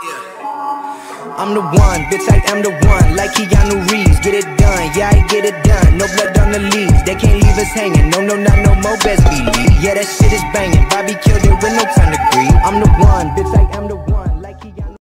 I'm the one, bitch, I am the one. Like Keanu Reeves, get it done, yeah, I get it done. No blood on the leaves, they can't leave us hanging. No, no, not no more, best believe. Yeah, that shit is banging. Bobby killed it with no time to grieve. I'm the one, bitch, I am the one.